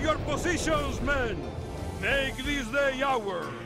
Your positions, men! Make this day ours!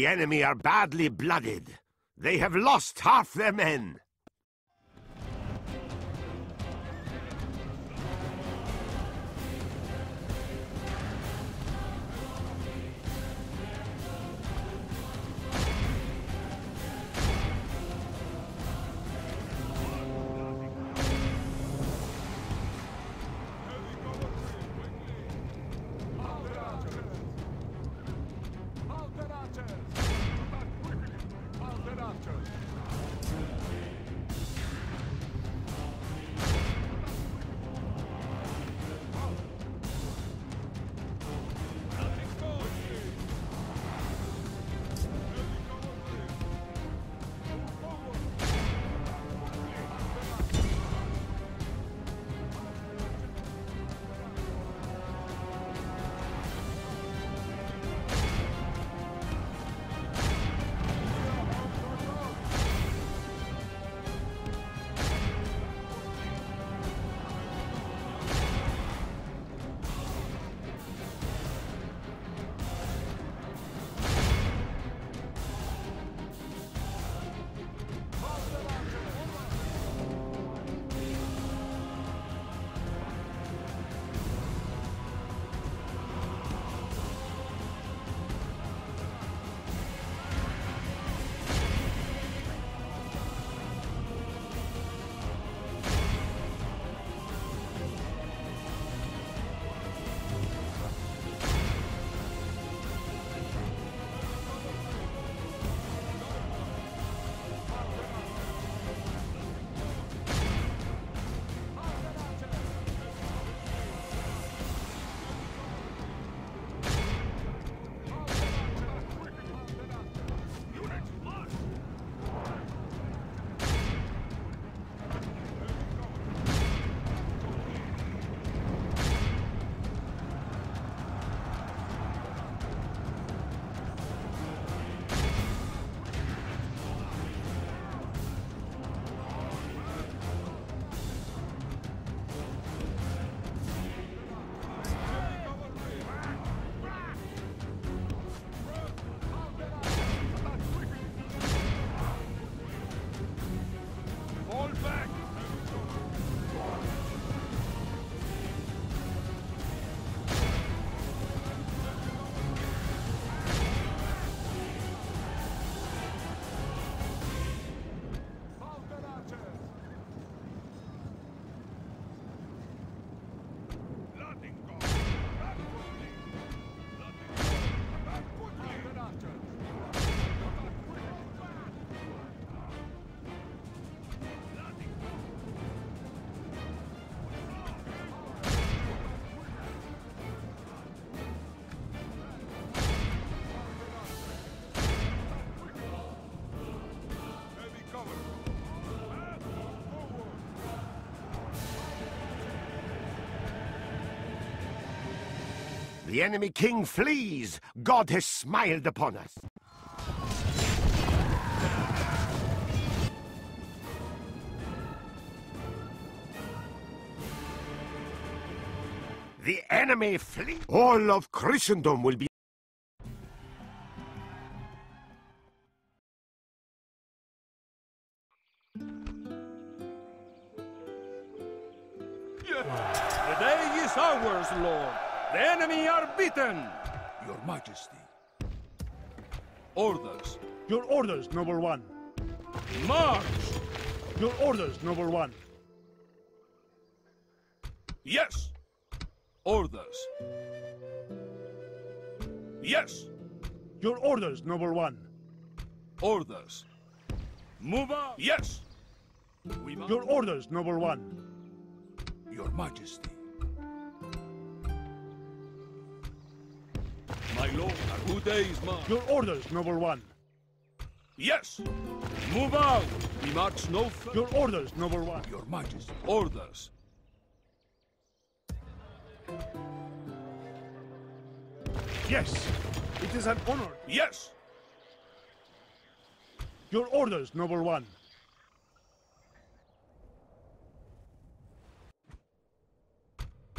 The enemy are badly blooded. They have lost half their men. Heavy The enemy king flees. God has smiled upon us. The enemy flee. All of Christendom will be The day is ours, Lord. The enemy are beaten. Your Majesty. Orders. Your orders, Noble One. March! Your orders, Noble One. Yes! Orders. Yes! Your orders, Noble One. Orders. Move out! Yes! We. Your orders, Noble One. Your Majesty. My lord, a good day is march. Your orders, Noble One. Yes! Move out! We march no further. Your orders, Noble One. Your Majesty. Orders. Yes, it is an honor. Yes! Your orders, Noble One.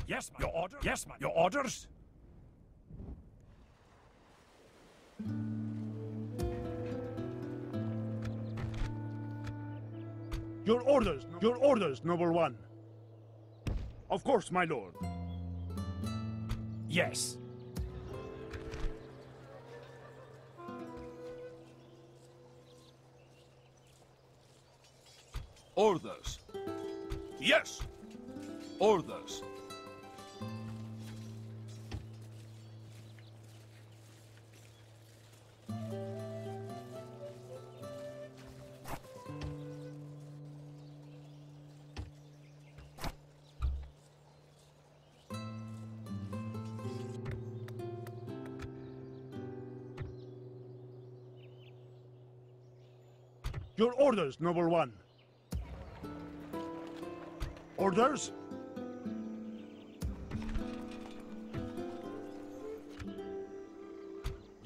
Yes, ma'am. Your order? Yes, ma'am. Your orders? Your orders, your orders, noble one. Of course, my lord. Yes. Orders. Yes. Orders. Orders, noble one. Orders?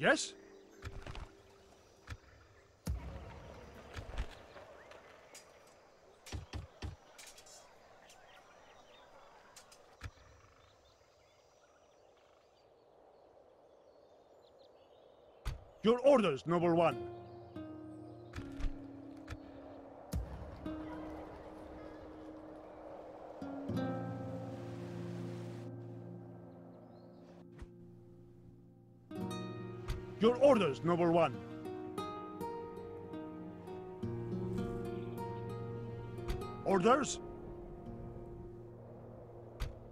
Yes? Your orders, noble one. Orders, noble one. Orders?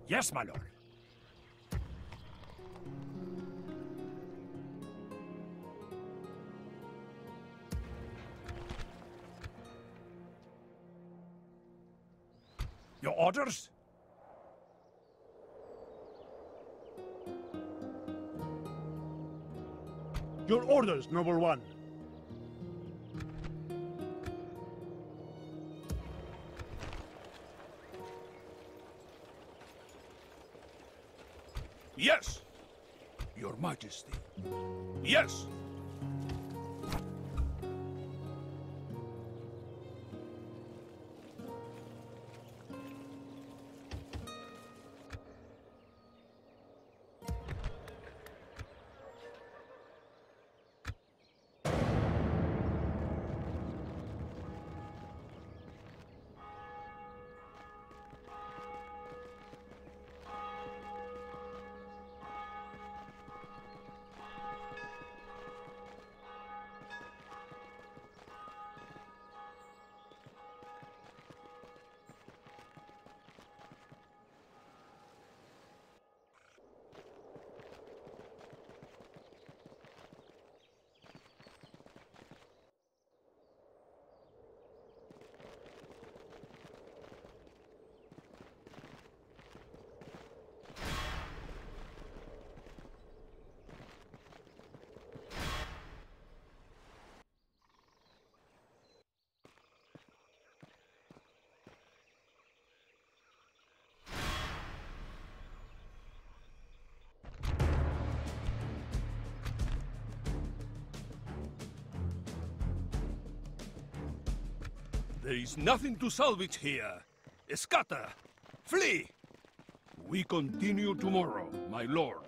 Yes, my lord. Your orders, noble one. There is nothing to salvage here. Scatter! Flee! We continue tomorrow, my lord.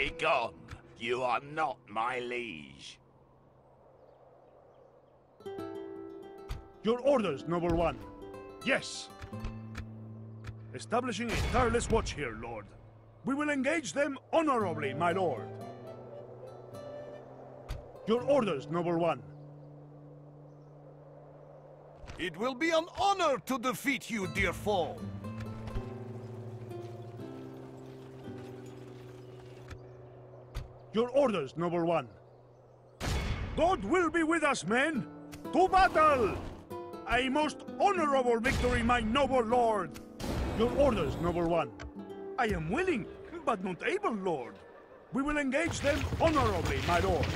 Begone! You are not my liege. Your orders, noble one. Yes. Establishing a tireless watch here, lord. We will engage them honorably, my lord. Your orders, noble one. It will be an honor to defeat you, dear foe. Your orders, noble one. God will be with us, men! To battle! A most honorable victory, my noble lord! Your orders, noble one. I am willing, but not able, lord. We will engage them honorably, my lord.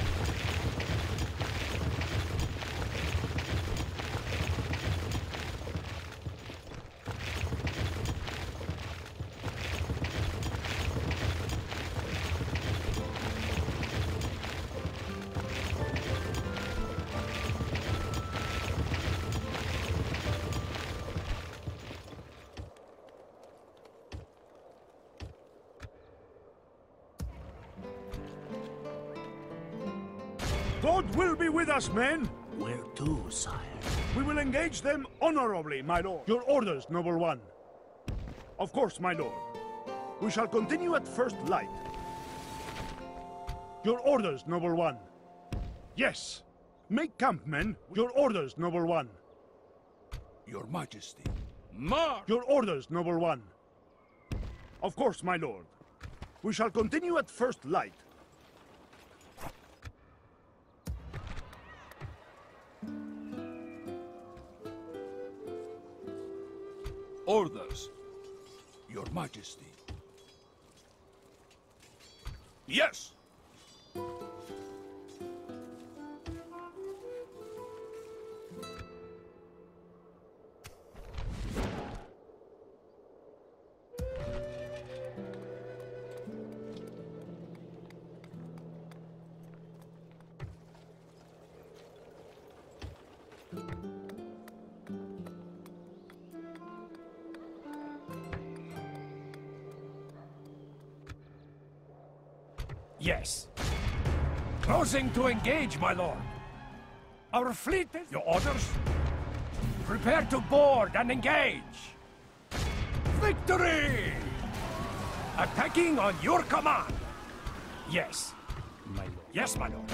God will be with us, men! Where to, sire? We will engage them honorably, my lord. Your orders, noble one. Of course, my lord. We shall continue at first light. Your orders, noble one. Yes. Make camp, men. Your orders, noble one. Your Majesty. March! Your orders, noble one. Of course, my lord. We shall continue at first light. Orders. Your Majesty. Yes! To engage, my lord. Our fleet is... Your orders? Prepare to board and engage. Victory! Attacking on your command. Yes. My lord. Yes, my lord.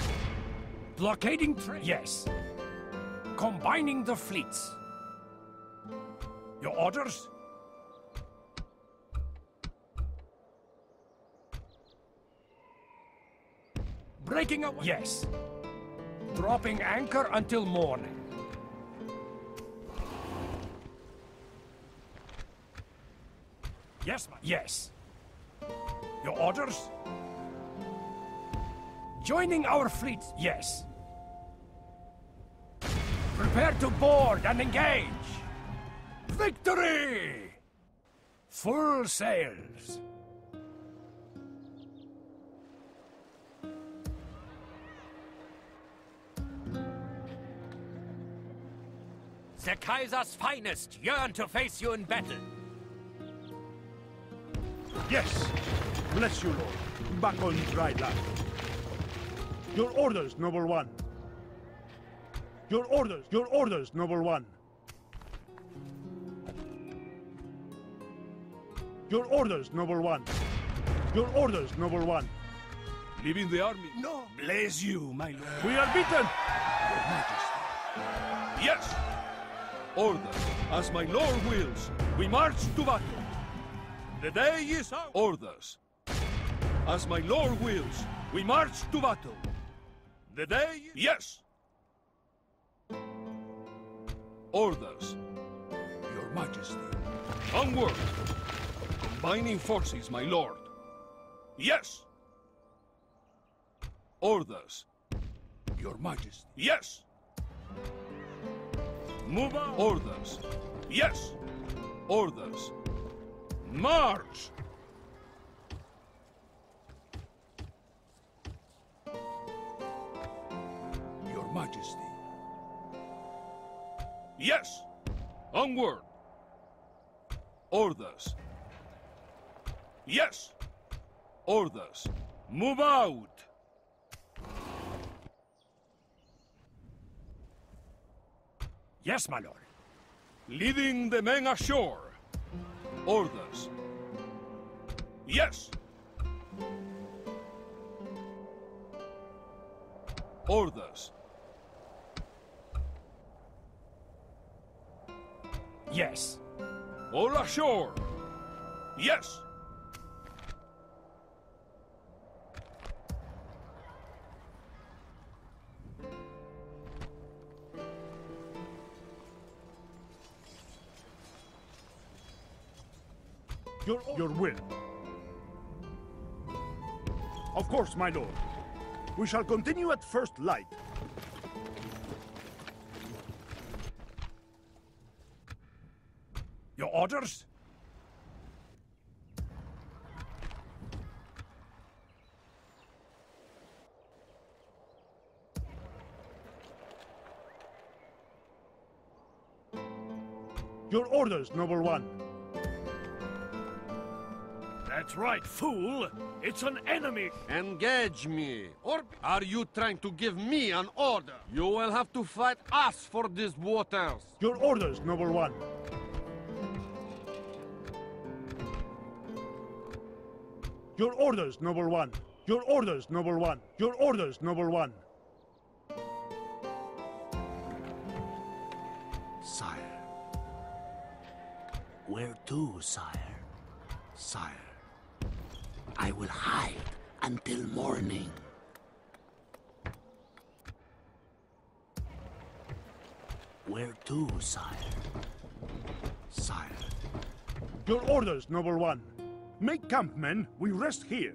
Blockading train. Yes. Combining the fleets. Your orders? Breaking away. Yes. Dropping anchor until morning. Yes, my. Yes. Your orders? Joining our fleet, yes. Prepare to board and engage. Victory! Full sails. Kaiser's finest yearn to face you in battle. Yes. Bless you, lord. Back on dry land. Your orders, noble one. Your orders, your orders, noble one. Your orders, noble one. Your orders, noble one. Leaving the army. No. Blaze you, my lord. We are beaten! Your Majesty. Yes! Orders. As my lord wills, we march to battle. The day is out. Orders. As my lord wills, we march to battle. The day... Yes! Orders. Your Majesty. Onward! Combining forces, my lord. Yes! Orders. Your Majesty. Yes! Move out! Orders. Yes! Orders. March! Your Majesty. Yes! Onward! Orders. Yes! Orders. Move out! Yes, my lord. Leading the men ashore. Orders. Yes! Orders. Yes. All ashore. Yes. Your, your will. Of course, my lord. We shall continue at first light. Your orders? Your orders, noble one. That's right, fool. It's an enemy. Engage me. Or are you trying to give me an order? You will have to fight us for these waters. Your orders, noble one. Your orders, noble one. Your orders, noble one. Your orders, noble one. Sire. Where to, sire? Sire. I will hide until morning. Where to, sire? Sire. Your orders, noble one. Make camp, men. We rest here.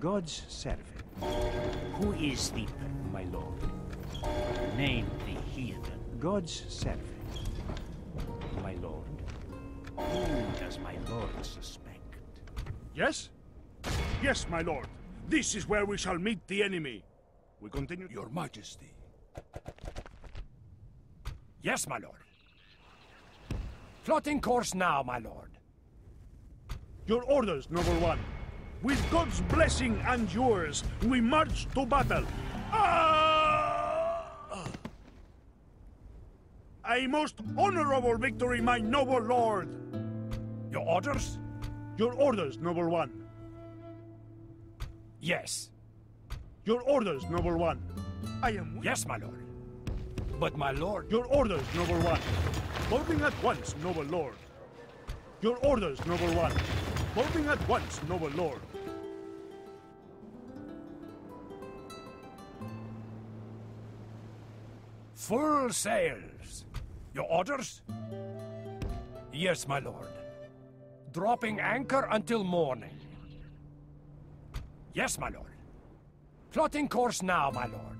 God's servant. Who is the my lord? Name the heathen. God's servant. My lord. Who does my lord suspect? Yes? Yes, my lord. This is where we shall meet the enemy. We continue. Your Majesty. Yes, my lord. Plotting course now, my lord. Your orders, noble one. With God's blessing and yours, we march to battle. Ah! A most honorable victory, my noble lord. Your orders? Your orders, noble one. Yes. Your orders, noble one. I am. Yes, my lord. But my lord... Your orders, noble one. Moving at once, noble lord. Your orders, noble one. Moving at once, noble lord. Full sails. Your orders? Yes, my lord. Dropping anchor until morning. Yes, my lord. Plotting course now, my lord.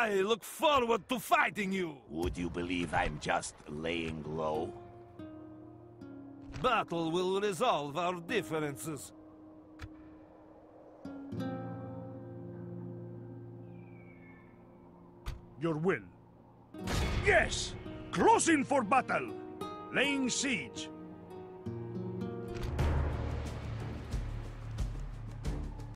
I look forward to fighting you. Would you believe I'm just laying low? Battle will resolve our differences. Your will. Yes! Closing for battle! Laying siege.